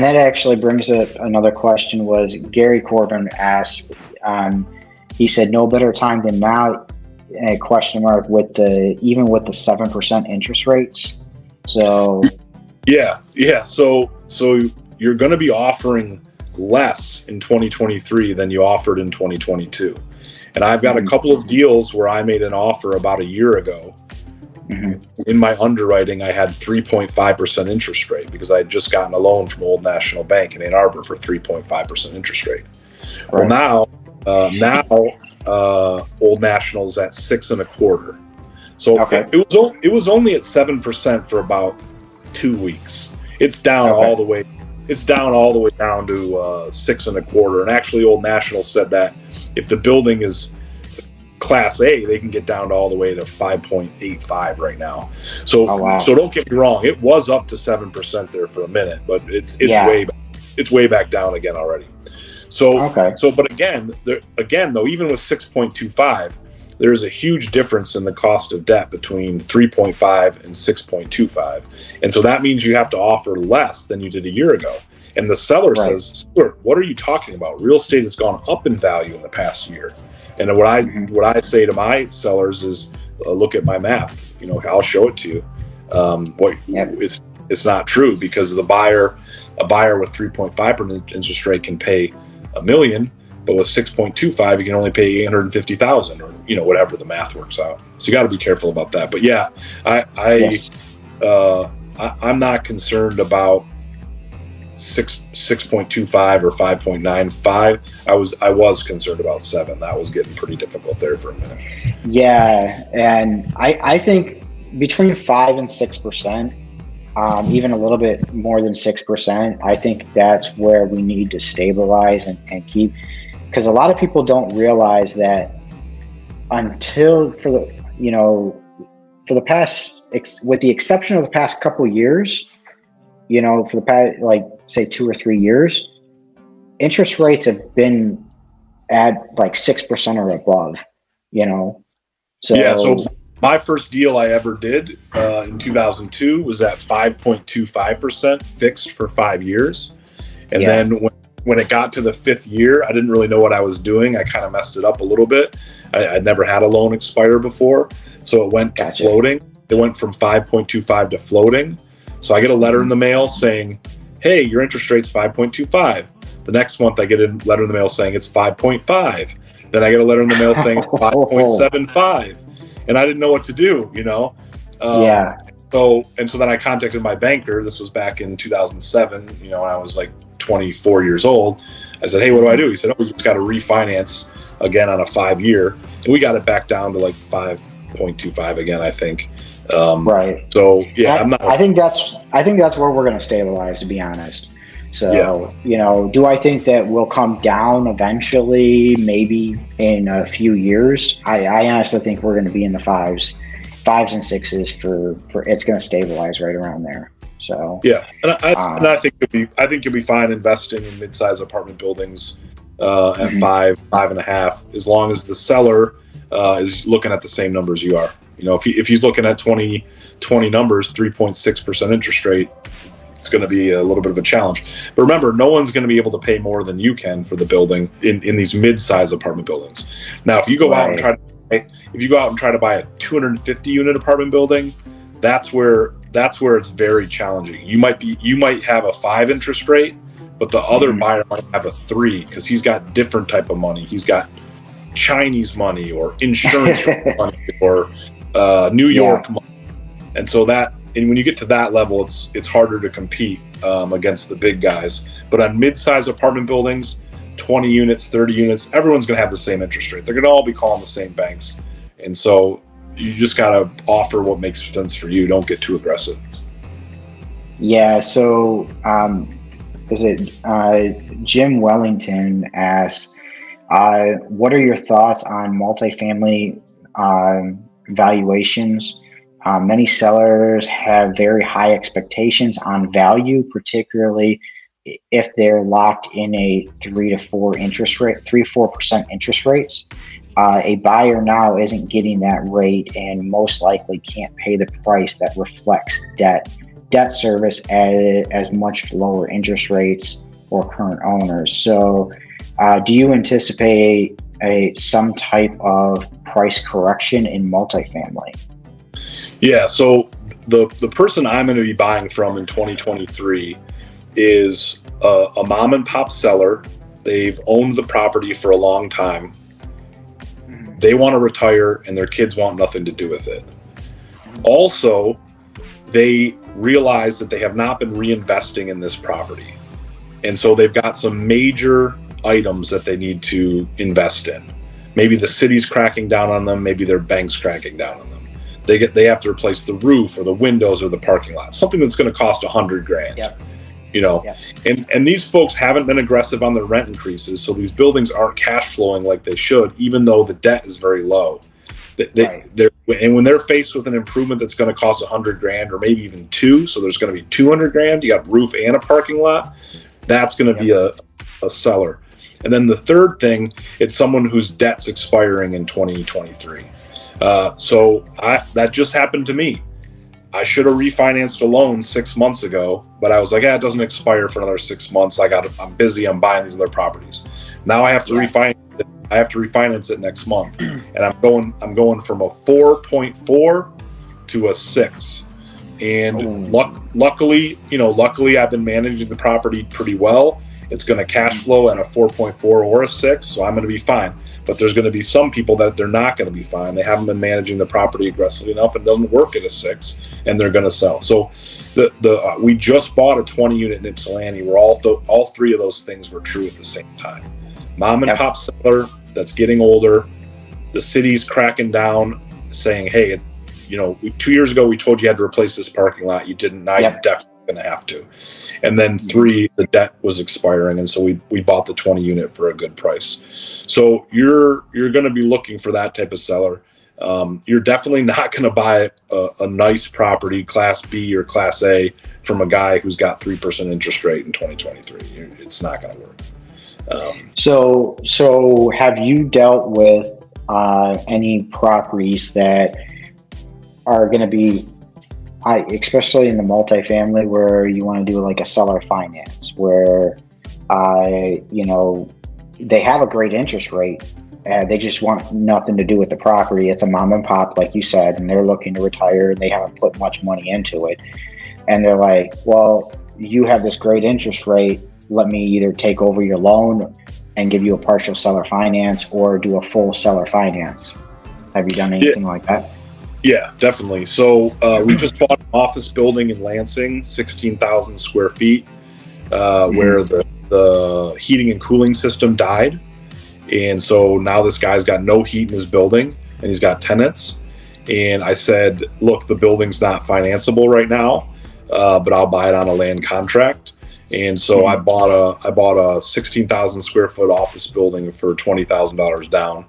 and that actually brings up another question. Was Gary Corbin asked? Um, he said, "No better time than now." A question mark with the even with the seven percent interest rates. So, yeah, yeah. So, so you're going to be offering less in 2023 than you offered in 2022. And I've got a mm-hmm. couple of deals where I made an offer about a year ago. Mm-hmm. In my underwriting, I had 3.5% interest rate because I had just gotten a loan from Old National Bank in Ann Arbor for 3.5% interest rate. Right. Well, now, uh, now uh, Old National's at six and a quarter. So okay. it, it, was it was only at seven percent for about two weeks. It's down okay. all the way. It's down all the way down to uh, six and a quarter. And actually, Old National said that if the building is class A, they can get down to all the way to 5.85 right now. So, oh, wow. so don't get me wrong. It was up to 7% there for a minute, but it's, it's yeah. way, it's way back down again already. So, okay. so, but again, there, again, though, even with 6.25, there's a huge difference in the cost of debt between 3.5 and 6.25. And so that means you have to offer less than you did a year ago. And the seller right. says, Stewart, what are you talking about? Real estate has gone up in value in the past year. And what I mm-hmm. what I say to my sellers is, uh, look at my math. You know, I'll show it to you. Um, what yep. it's it's not true because the buyer, a buyer with 3.5 percent interest rate can pay a million, but with 6.25 you can only pay 850,000 or you know whatever the math works out. So you got to be careful about that. But yeah, I I, yes. uh, I I'm not concerned about six six point two five or five point nine five. I was I was concerned about seven. That was getting pretty difficult there for a minute. Yeah, and I I think between five and six percent, um, even a little bit more than six percent, I think that's where we need to stabilize and, and keep. Because a lot of people don't realize that until for the you know for the past ex- with the exception of the past couple years you know for the past like say two or three years, interest rates have been at like six percent or above. You know, so yeah. So my first deal I ever did uh, in 2002 was at 5.25 percent fixed for five years, and yeah. then when when it got to the fifth year, I didn't really know what I was doing. I kind of messed it up a little bit. I, would never had a loan expire before, so it went gotcha. to floating. It went from 5.25 to floating. So I get a letter in the mail saying hey, your interest rate's 5.25. The next month, I get a letter in the mail saying it's 5.5. Then I get a letter in the mail saying 5.75. And I didn't know what to do, you know? Um, yeah. So, and so then I contacted my banker. This was back in 2007, you know, when I was like 24 years old. I said, hey, what do I do? He said, oh, you just got to refinance again on a five year. And we got it back down to like 5.25 again, I think. Um, right. So yeah, I, am not. I think that's I think that's where we're going to stabilize, to be honest. So yeah. you know, do I think that we'll come down eventually? Maybe in a few years. I, I honestly think we're going to be in the fives, fives and sixes for for it's going to stabilize right around there. So yeah, and I, um, and I think you'll be I think you'll be fine investing in mid-sized apartment buildings uh, at mm-hmm. five five and a half as long as the seller uh, is looking at the same numbers you are. You know, if, he, if he's looking at 20, 20 numbers, 3.6% interest rate, it's going to be a little bit of a challenge. But remember, no one's going to be able to pay more than you can for the building in, in these mid-sized apartment buildings. Now, if you go right. out and try to if you go out and try to buy a 250 unit apartment building, that's where that's where it's very challenging. You might be you might have a five interest rate, but the other mm-hmm. buyer might have a three because he's got different type of money. He's got Chinese money or insurance money or uh, New York, yeah. and so that and when you get to that level, it's it's harder to compete um, against the big guys. But on mid-sized apartment buildings, 20 units, 30 units, everyone's going to have the same interest rate. They're going to all be calling the same banks, and so you just got to offer what makes sense for you. Don't get too aggressive. Yeah. So, um, is it uh, Jim Wellington asked, uh, "What are your thoughts on multifamily?" Um, valuations. Um, many sellers have very high expectations on value, particularly if they're locked in a three to four interest rate, three four percent interest rates. Uh, a buyer now isn't getting that rate and most likely can't pay the price that reflects debt debt service at as much lower interest rates or current owners. So, uh, do you anticipate a some type of price correction in multifamily? Yeah. So the the person I'm going to be buying from in 2023 is a, a mom and pop seller. They've owned the property for a long time. Mm-hmm. They want to retire, and their kids want nothing to do with it. Also, they realize that they have not been reinvesting in this property. And so they've got some major items that they need to invest in. Maybe the city's cracking down on them, maybe their bank's cracking down on them. They get they have to replace the roof or the windows or the parking lot. Something that's going to cost a hundred grand. Yep. You know, Yep. and and these folks haven't been aggressive on their rent increases, so these buildings aren't cash flowing like they should, even though the debt is very low. They, they, Right. they're and when they're faced with an improvement that's going to cost a hundred grand or maybe even two, so there's going to be two hundred grand. You got roof and a parking lot. That's going to be a, a seller. And then the third thing, it's someone whose debt's expiring in 2023. Uh, so I, that just happened to me. I should have refinanced a loan six months ago, but I was like, yeah, it doesn't expire for another six months. I got, I'm busy. I'm buying these other properties. Now I have to Yeah. refinance it. I have to refinance it next month, and I'm going. I'm going from a 4.4 to a six. And Ooh. luck, luckily, you know, luckily I've been managing the property pretty well. It's going to cash flow at a 4.4 or a 6, so I'm going to be fine. But there's going to be some people that they're not going to be fine. They haven't been managing the property aggressively enough and doesn't work at a 6 and they're going to sell. So the the uh, we just bought a 20 unit in Ypsilanti where all th- all three of those things were true at the same time. Mom and pop seller that's getting older, the city's cracking down saying, "Hey, you know, we, 2 years ago we told you had to replace this parking lot. You didn't. Now Yep. you're definitely going to have to." And then 3, the debt was expiring and so we we bought the 20 unit for a good price. So you're you're going to be looking for that type of seller. Um, you're definitely not going to buy a, a nice property, Class B or Class A, from a guy who's got three percent interest rate in 2023. You- It's not going to work. Um, So, so have you dealt with uh, any properties that are going to be, I especially in the multifamily where you want to do like a seller finance, where, uh, you know, they have a great interest rate. Uh, they just want nothing to do with the property. It's a mom and pop, like you said, and they're looking to retire and they haven't put much money into it. And they're like, well, you have this great interest rate. Let me either take over your loan and give you a partial seller finance or do a full seller finance. Have you done anything like that? Yeah, definitely. So uh, we just bought an office building in Lansing, 16,000 square feet, uh, where the the heating and cooling system died, and so now this guy's got no heat in his building, and he's got tenants. And I said, look, the building's not financeable right now, uh, but I'll buy it on a land contract. And so I bought a I bought a sixteen thousand square foot office building for twenty thousand dollars down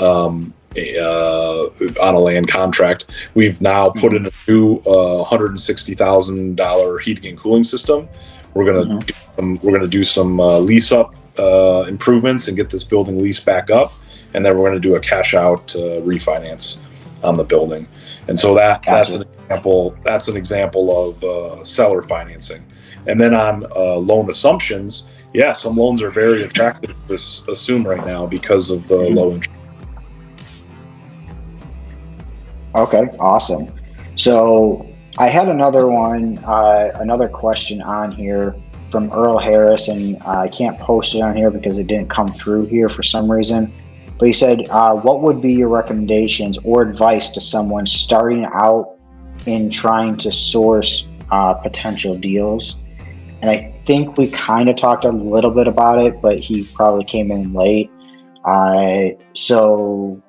um, uh, on a land contract. We've now put in a new uh, hundred and sixty thousand dollar heating and cooling system. We're gonna Mhm. do some, we're gonna do some uh, lease up uh, improvements and get this building leased back up, and then we're gonna do a cash out uh, refinance on the building. And so that that's an example. That's an example of uh, seller financing. And then on uh, loan assumptions, yeah, some loans are very attractive to assume right now because of the Mhm. low interest. Okay, awesome. So I had another one, uh, another question on here from Earl Harris, and I can't post it on here because it didn't come through here for some reason. But he said, uh, "What would be your recommendations or advice to someone starting out in trying to source uh, potential deals?" And I think we kind of talked a little bit about it, but he probably came in late. Uh, so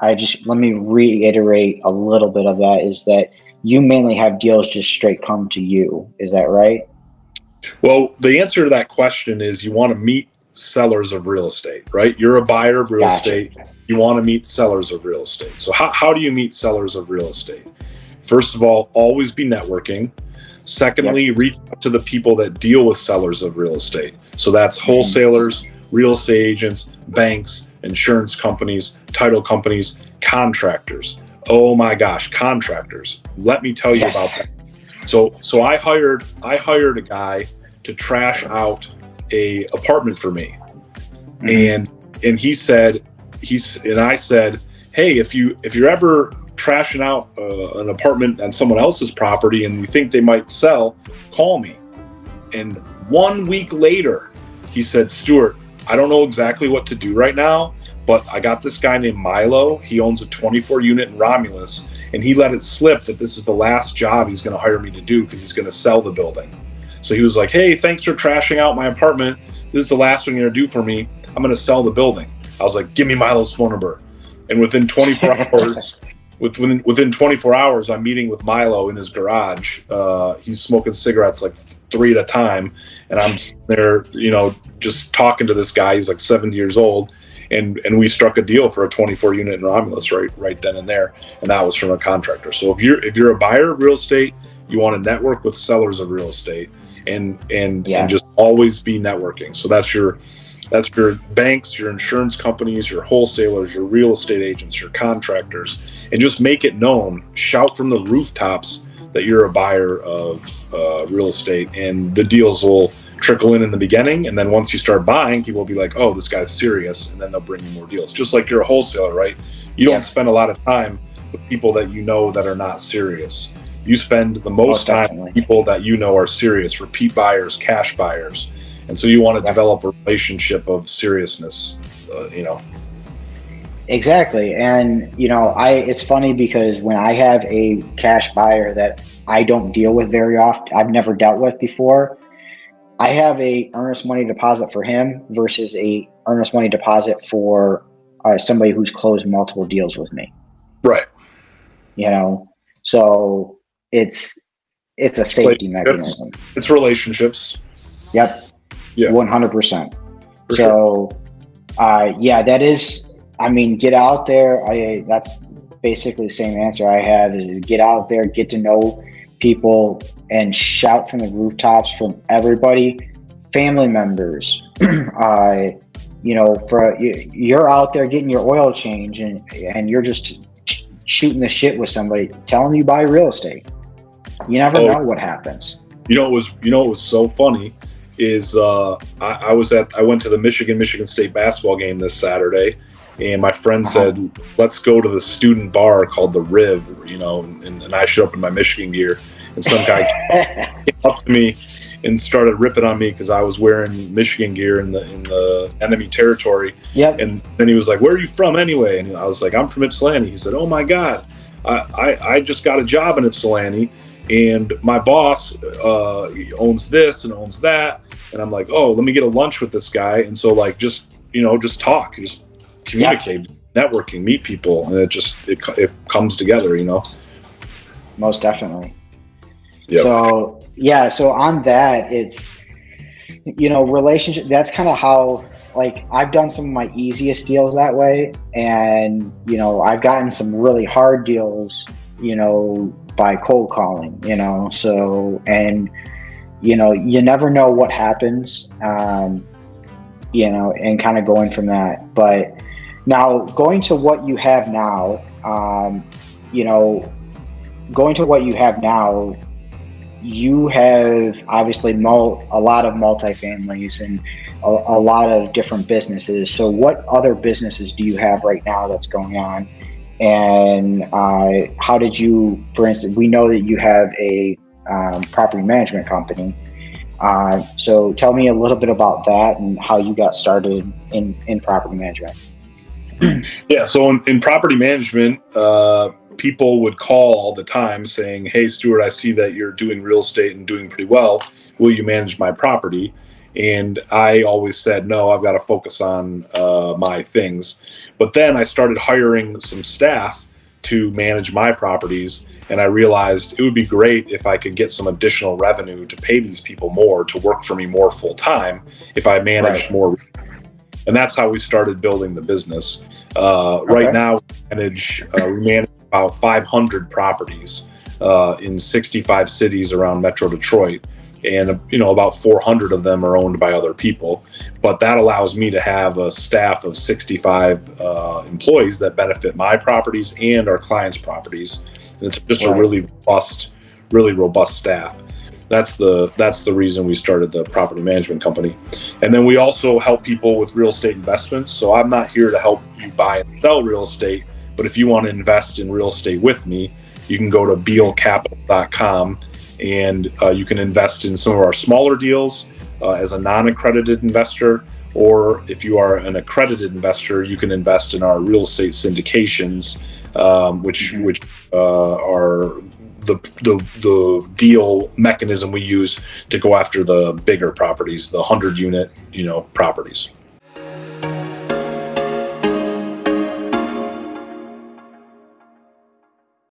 I just let me reiterate a little bit of that is that you mainly have deals just straight come to you. Is that right? Well, the answer to that question is you want to meet sellers of real estate, right? You're a buyer of real Gotcha. estate. You want to meet sellers of real estate. So, how, how do you meet sellers of real estate? First of all, always be networking. Secondly, reach out to the people that deal with sellers of real estate. So, that's mm-hmm. wholesalers, real estate agents, banks, insurance companies, title companies, contractors. Oh my gosh, contractors. Let me tell you Yes. about that. So so I hired I hired a guy to trash out a apartment for me, mm-hmm. and and he said he's and I said, hey, if you if you're ever trashing out uh, an apartment on someone else's property and you think they might sell, call me. And one week later, he said, Stewart, I don't know exactly what to do right now, but I got this guy named Milo. He owns a 24 unit in Romulus, and he let it slip that this is the last job he's going to hire me to do because he's going to sell the building. So he was like, Hey, thanks for trashing out my apartment. This is the last thing you're going to do for me. I'm going to sell the building. I was like, Give me Milo's phone number. And within 24 hours, within within 24 hours, I'm meeting with Milo in his garage. Uh, he's smoking cigarettes like three at a time, and I'm there, you know, just talking to this guy. He's like 70 years old, and and we struck a deal for a 24 unit in Romulus right right then and there, and that was from a contractor. So if you're if you're a buyer of real estate, you want to network with sellers of real estate, and and yeah. and just always be networking. So that's your that's your banks, your insurance companies, your wholesalers, your real estate agents, your contractors, and just make it known. Shout from the rooftops that you're a buyer of uh, real estate, and the deals will trickle in in the beginning. And then once you start buying, people will be like, "Oh, this guy's serious," and then they'll bring you more deals. Just like you're a wholesaler, right? You don't spend a lot of time with people that you know that are not serious. You spend the most oh, time with people that you know are serious, repeat buyers, cash buyers and so you want to develop a relationship of seriousness uh, you know. Exactly. And you know i it's funny because when i have a cash buyer that i don't deal with very often i've never dealt with before i have a earnest money deposit for him versus a earnest money deposit for uh, somebody who's closed multiple deals with me. Right. You know? So it's it's a safety mechanism. it's, it's relationships. Yep yeah. 100%. For so, sure. uh, yeah, that is, I mean, get out there. I, that's basically the same answer I have is, get out there, get to know people and shout from the rooftops from everybody, family members, uh, you know, for you're out there getting your oil change and, and you're just shooting the shit with somebody, telling you buy real estate. You never oh, know what happens. You know, it was, you know, it was so funny is uh, I, I, was at I went to the Michigan Michigan State basketball game this Saturday, and my friend uh-huh. said, "Let's go to the student bar called the Riv," you know, and, and I showed up in my Michigan gear, and some guy came up to me and started ripping on me because I was wearing Michigan gear in the in the enemy territory. Yep. And then he was like, "Where are you from anyway?" And I was like, "I'm from Ypsilanti." He said, "Oh my God, I I, I just got a job in Ypsilanti." And my boss uh, owns this and owns that, and I'm like, oh, let me get a lunch with this guy. And so like just you know just talk, just communicate, yeah. networking, meet people, and it just it, it comes together, you know. Most definitely. Yep. So yeah, so on that, it's you know relationship. That's kind of how like I've done some of my easiest deals that way, and you know I've gotten some really hard deals, you know, by cold calling, you know. So and you know, you never know what happens, um, you know, and kind of going from that. But now going to what you have now, um, you know, going to what you have now, you have obviously mul- a lot of multifamilies and a, a lot of different businesses. So, what other businesses do you have right now that's going on? And uh, how did you, for instance, we know that you have a um, property management company. Uh, so tell me a little bit about that and how you got started in, in property management. yeah, so in, in property management, uh, people would call all the time saying, Hey, Stewart, I see that you're doing real estate and doing pretty well. Will you manage my property? And I always said, No, I've got to focus on uh, my things. But then I started hiring some staff to manage my properties and I realized it would be great if I could get some additional revenue to pay these people more to work for me more full time if I managed right. more. And that's how we started building the business. Uh, okay. Right now, we manage, uh, we manage about 500 properties uh, in 65 cities around Metro Detroit and you know about 400 of them are owned by other people but that allows me to have a staff of 65 uh, employees that benefit my properties and our clients properties and it's just right. a really robust, really robust staff. That's the that's the reason we started the property management company, and then we also help people with real estate investments. So I'm not here to help you buy and sell real estate, but if you want to invest in real estate with me, you can go to bealcapital.com and uh, you can invest in some of our smaller deals uh, as a non-accredited investor or if you are an accredited investor, you can invest in our real estate syndications, um, which mm-hmm. which uh, are the, the the deal mechanism we use to go after the bigger properties, the hundred unit you know properties.